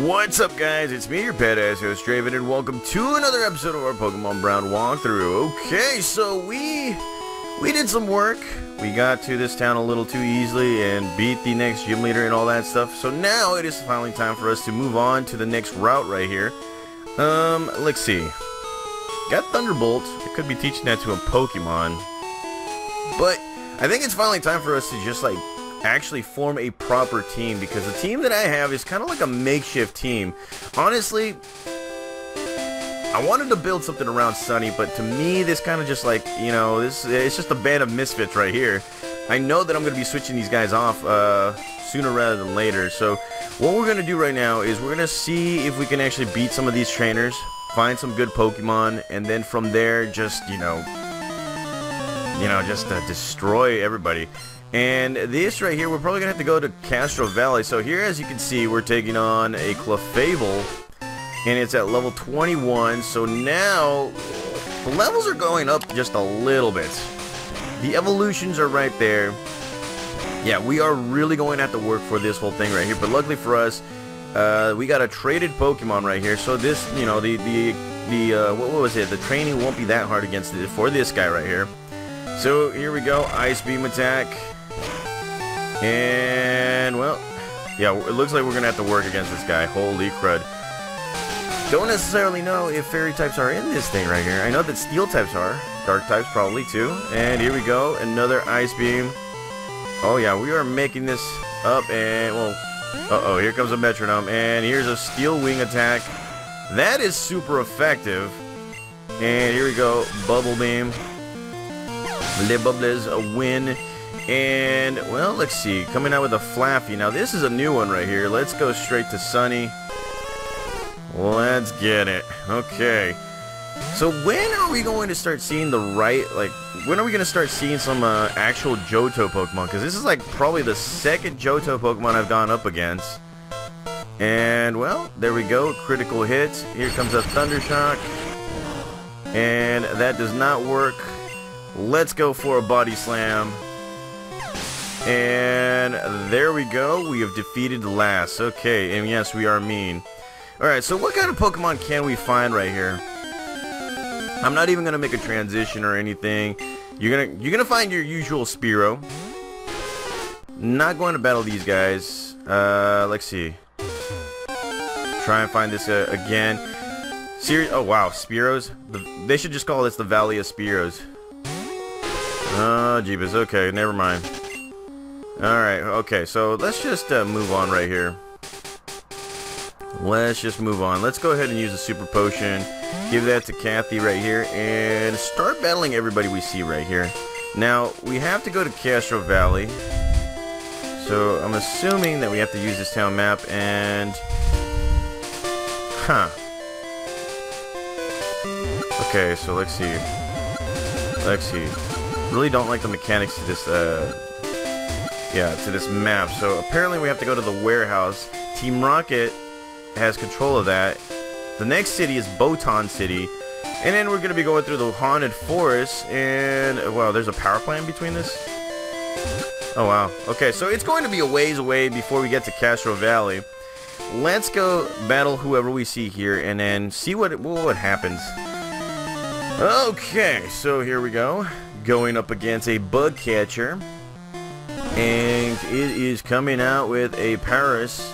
What's up guys, it's me, your badass host Draven, and welcome to another episode of our Pokemon Brown walkthrough. Okay, so we we did some work. We got to this town a little too easily and beat the next gym leader and all that stuff. So now it is finally time for us to move on to the next route right here. Um, let's see. Got Thunderbolt. I could be teaching that to a Pokemon. But I think it's finally time for us to just like actually form a proper team because the team that I have is kind of like a makeshift team. Honestly, I wanted to build something around Sunny, but to me, this kind of just like, you know, this it's just a band of misfits right here. I know that I'm going to be switching these guys off uh, sooner rather than later. So what we're going to do right now is we're going to see if we can actually beat some of these trainers, find some good Pokemon, and then from there, just, you know, you know, just uh, destroy everybody. And this right here, we're probably going to have to go to Castro Valley. So here, as you can see, we're taking on a Clefable. And it's at level 21. So now, the levels are going up just a little bit. The evolutions are right there. Yeah, we are really going to have to work for this whole thing right here. But luckily for us, uh, we got a traded Pokemon right here. So this, you know, the, the, the uh, what was it? The training won't be that hard against it for this guy right here. So here we go, Ice Beam attack. And, well, yeah, it looks like we're going to have to work against this guy. Holy crud. Don't necessarily know if fairy types are in this thing right here. I know that steel types are. Dark types probably too. And here we go, another ice beam. Oh yeah, we are making this up and, well, uh-oh, here comes a metronome. And here's a steel wing attack. That is super effective. And here we go, bubble beam. Le Bubbles a win. And, well, let's see. Coming out with a Flaaffy. Now, this is a new one right here. Let's go straight to Sunny. Let's get it. Okay. So when are we going to start seeing the right, like, when are we going to start seeing some uh, actual Johto Pokemon? Because this is, like, probably the second Johto Pokemon I've gone up against. And, well, there we go. Critical hit. Here comes a Thunder Shock. And that does not work. Let's go for a Body Slam. And there we go. We have defeated the last. Okay, and yes, we are mean. Alright, so what kind of Pokemon can we find right here? I'm not even gonna make a transition or anything. You're gonna you're gonna find your usual Spearow. Not going to battle these guys. Uh, let's see. Try and find this uh, again. Serious? Oh wow, Spearows. The, they should just call this the Valley of Spearows. Oh, jeebus. Okay, never mind. Alright, okay, so let's just uh, move on right here. Let's just move on. Let's go ahead and use a super potion. Give that to Kathy right here. And start battling everybody we see right here. Now, we have to go to Castro Valley. So, I'm assuming that we have to use this town map and... Huh. Okay, so let's see. Let's see. Really don't like the mechanics to this, uh, yeah, to this map. So apparently we have to go to the warehouse. Team Rocket has control of that. The next city is Botan City. And then we're going to be going through the Haunted Forest. And, wow, there's a power plant between this? Oh, wow. Okay, so it's going to be a ways away before we get to Castro Valley. Let's go battle whoever we see here and then see what, what happens. Okay, so here we go. Going up against a bug catcher. And it is coming out with a Paras.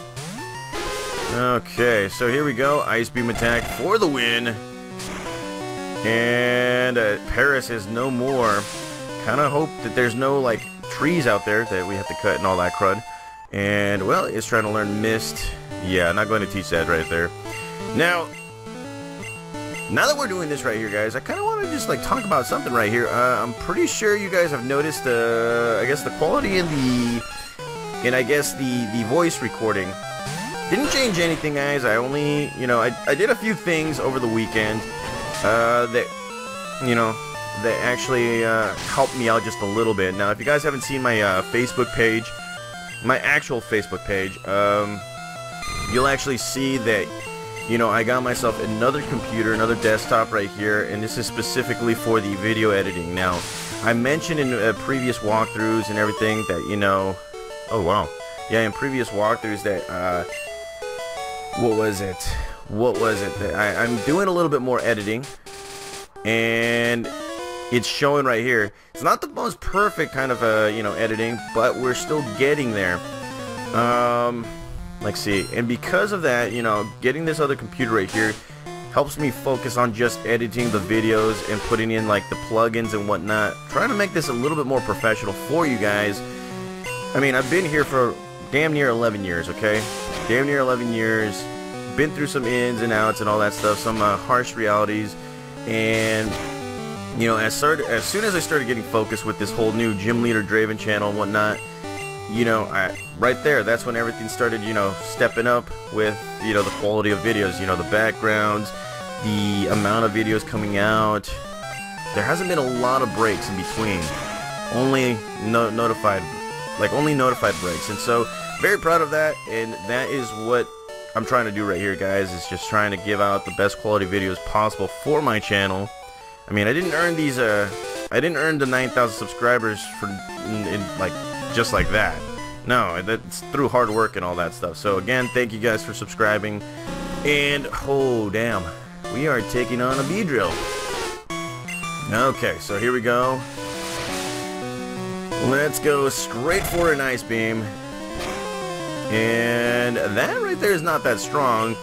Okay, so here we go. Ice Beam attack for the win. And uh, Paras is no more. Kind of hope that there's no, like, trees out there that we have to cut and all that crud. And, well, it's trying to learn Mist. Yeah, not going to teach that right there. Now, now that we're doing this right here, guys, I kind of want to just like talk about something right here. Uh, I'm pretty sure you guys have noticed, uh, I guess the quality in the, and I guess the the voice recording didn't change anything, guys. I only, you know, I I did a few things over the weekend uh, that, you know, that actually uh, helped me out just a little bit. Now, if you guys haven't seen my uh, Facebook page, my actual Facebook page, um, you'll actually see that you know, I got myself another computer, another desktop right here, and this is specifically for the video editing. Now, I mentioned in uh, previous walkthroughs and everything that, you know, oh wow, yeah, in previous walkthroughs that, uh, what was it? What was it? I, I'm doing a little bit more editing, and it's showing right here. It's not the most perfect kind of uh, you know editing, but we're still getting there. Um, let's see. And because of that, you know, getting this other computer right here helps me focus on just editing the videos and putting in like the plugins and whatnot. Trying to make this a little bit more professional for you guys. I mean, I've been here for damn near 11 years, okay? Damn near 11 years. Been through some ins and outs and all that stuff, some uh, harsh realities. And, you know, as, as soon as I started getting focused with this whole new Gym Leader Draven channel and whatnot, you know, I, right there, that's when everything started, you know, stepping up with, you know, the quality of videos, you know, the backgrounds, the amount of videos coming out. There hasn't been a lot of breaks in between. Only no notified like only notified breaks and so very proud of that and that is what I'm trying to do right here guys is just trying to give out the best quality videos possible for my channel I mean I didn't earn these uh I didn't earn the 9,000 subscribers for in, in, like just like that no that's through hard work and all that stuff so again thank you guys for subscribing and oh damn we are taking on a Beedrill okay so here we go Let's go straight for an Ice Beam. And that right there is not that strong.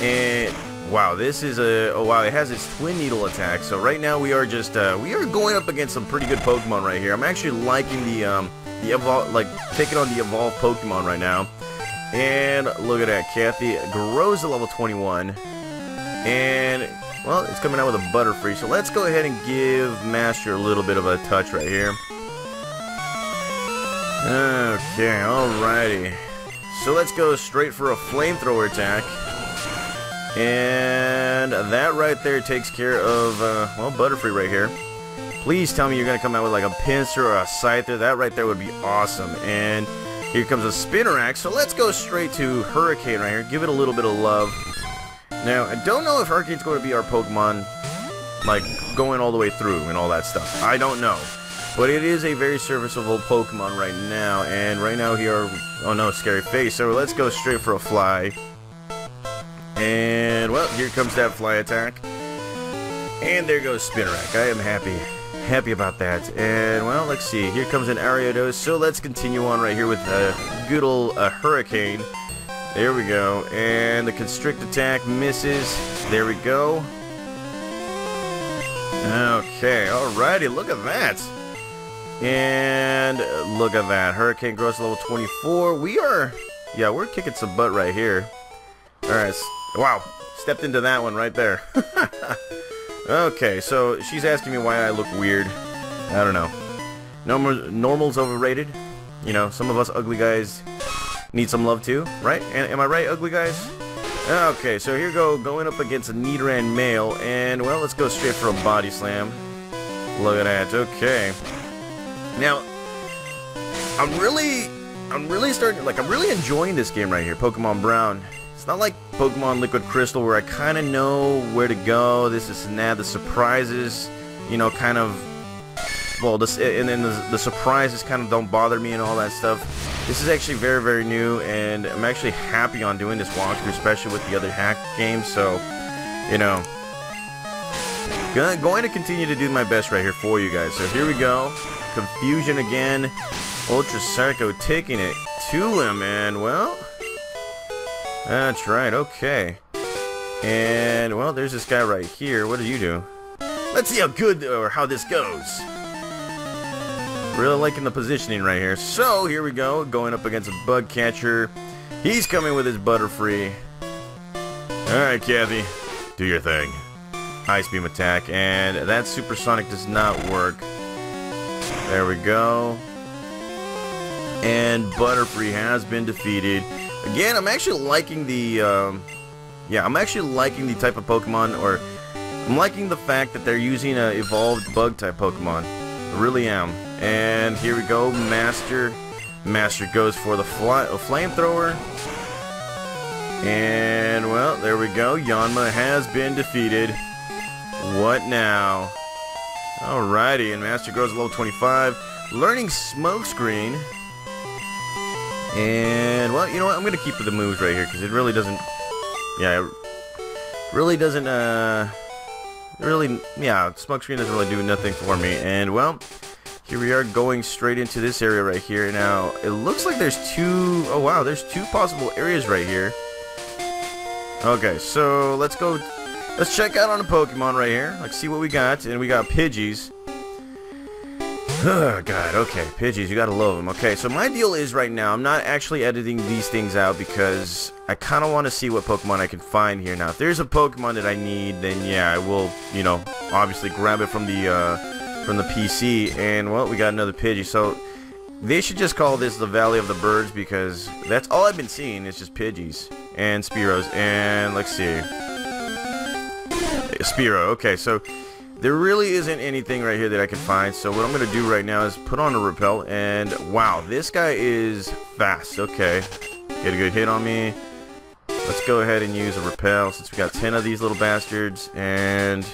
And wow, this is a oh wow, it has its twin needle attack. So right now we are just uh, we are going up against some pretty good Pokemon right here. I'm actually liking the um the evolve like taking on the evolved Pokemon right now. And look at that, Kathy grows to level 21. And well, it's coming out with a Butterfree. So let's go ahead and give Master a little bit of a touch right here. Okay, alrighty. So let's go straight for a flamethrower attack. And that right there takes care of, uh, well, Butterfree right here. Please tell me you're going to come out with like a Pinsir or a Scyther. That right there would be awesome. And here comes a Spinarak. So let's go straight to Hurricane right here. Give it a little bit of love. Now, I don't know if Hurricane's going to be our Pokemon, like, going all the way through and all that stuff. I don't know. But it is a very serviceable Pokemon right now, and right now here, oh no, scary face, so let's go straight for a fly. And, well, here comes that fly attack. And there goes Spinarak. I am happy. Happy about that. And, well, let's see. Here comes an Ariados. So let's continue on right here with a good old uh, Hurricane. There we go. And the Constrict attack misses. There we go. Okay, alrighty, look at that. And look at that. Hurricane Gross level 24. We are, yeah, we're kicking some butt right here. Alright, wow. Stepped into that one right there. okay, so she's asking me why I look weird. I don't know. Normal, normal's overrated. You know, some of us ugly guys need some love too, right? Am I right, ugly guys? Okay, so here go, going up against a Nidoran male, and well, let's go straight for a body slam. Look at that, okay. Now, I'm really, I'm really starting, like, I'm really enjoying this game right here, Pokemon Brown. It's not like Pokemon Liquid Crystal where I kind of know where to go, this is and that, the surprises, you know, kind of, well, this, and then the, the surprises kind of don't bother me and all that stuff. This is actually very, very new, and I'm actually happy on doing this walkthrough, especially with the other hack games, so, you know, going to continue to do my best right here for you guys. So here we go. Confusion again. Ultra Psycho taking it to him, and well, that's right, okay. And, well, there's this guy right here. What do you do? Let's see how good or how this goes. Really liking the positioning right here. So, here we go, going up against a bug catcher. He's coming with his Butterfree. Alright, Kathy. Do your thing. Ice Beam attack, and that Supersonic does not work. There we go. And Butterfree has been defeated. Again, I'm actually liking the, um, yeah, I'm actually liking the type of Pokemon, or I'm liking the fact that they're using an evolved bug-type Pokemon. I really am. And here we go, Master. Master goes for the fly, a flamethrower. And, well, there we go. Yanma has been defeated. What now? Alrighty, and Master grows level 25. Learning Smokescreen. And, well, you know what? I'm going to keep the moves right here because it really doesn't yeah, it really doesn't, uh, really, yeah, smoke screen doesn't really do nothing for me. And, well, here we are going straight into this area right here. Now, it looks like there's two, oh wow, there's two possible areas right here. Okay, so let's go, let's check out on a Pokemon right here. Let's see what we got. And we got Pidgeys. Oh, God, okay, Pidgeys, you gotta love them. Okay, so my deal is right now, I'm not actually editing these things out because I kind of want to see what Pokemon I can find here. Now, if there's a Pokemon that I need, then yeah, I will, you know, obviously grab it from the, uh, from the PC. And, well, we got another Pidgey. So, they should just call this the Valley of the Birds because that's all I've been seeing It's just Pidgeys and Spearows. And, let's see. Spearow, okay, so there really isn't anything right here that I can find, so what I'm going to do right now is put on a repel, and wow, this guy is fast. Okay, get a good hit on me. Let's go ahead and use a repel since we got 10 of these little bastards, and...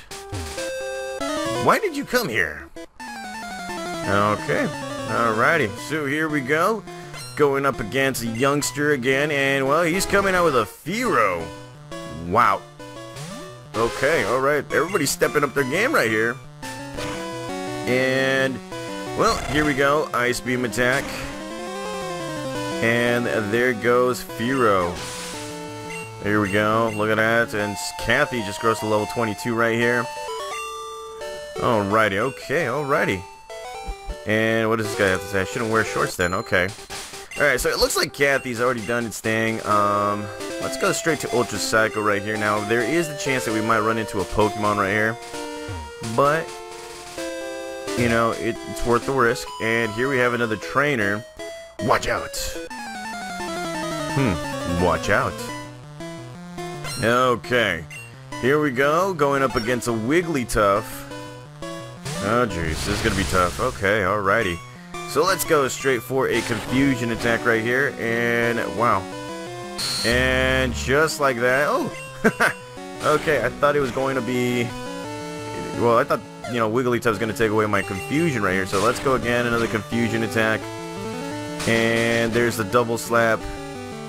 Why did you come here? Okay, alrighty, so here we go. Going up against a youngster again, and well, he's coming out with a Fearow. Wow, Okay, alright. Everybody's stepping up their game right here. And, well, here we go. Ice Beam attack. And there goes Fearow. Here we go. Look at that. And Kathy just grows to level 22 right here. Alrighty, okay, alrighty. And what does this guy have to say? I shouldn't wear shorts then, okay. Alright, so it looks like Kathy's already done its thing. Um, let's go straight to Ultra Psycho right here. Now, there is the chance that we might run into a Pokemon right here. But, you know, it, it's worth the risk. And here we have another trainer. Watch out! Hmm, watch out. Okay, here we go, going up against a Wigglytuff. Oh jeez, this is gonna be tough. Okay, alrighty. So let's go straight for a confusion attack right here. And wow. And just like that. Oh! okay, I thought it was going to be... Well, I thought, you know, Wigglytuff was going to take away my confusion right here. So let's go again, another confusion attack. And there's the double slap.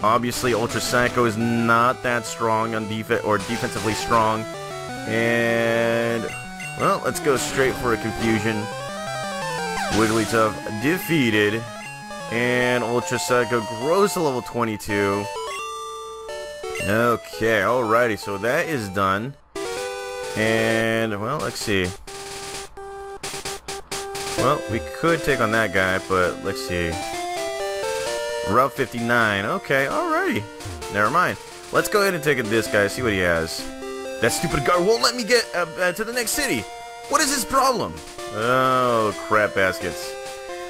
Obviously, Ultra Psycho is not that strong on defense or defensively strong. And well, let's go straight for a confusion. Wigglytuff defeated. And Ultra Psycho grows to level 22. Okay, alrighty, so that is done. And, well, let's see. Well, we could take on that guy, but let's see. Route 59. Okay, alrighty. Never mind. Let's go ahead and take this guy, see what he has. That stupid guard won't let me get uh, uh, to the next city. What is his problem? Oh, crap baskets.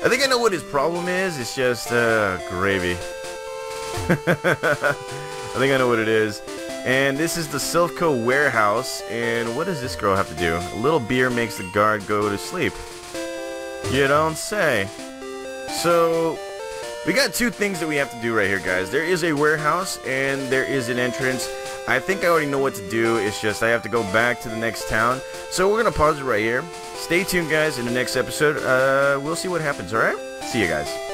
I think I know what his problem is. It's just, uh, gravy. I think I know what it is. And this is the Silph Co warehouse. And what does this girl have to do? A little beer makes the guard go to sleep. You don't say. So, we got two things that we have to do right here, guys. There is a warehouse and there is an entrance. I think I already know what to do. It's just I have to go back to the next town. So we're going to pause it right here. Stay tuned, guys. In the next episode, uh, we'll see what happens, alright? See you guys.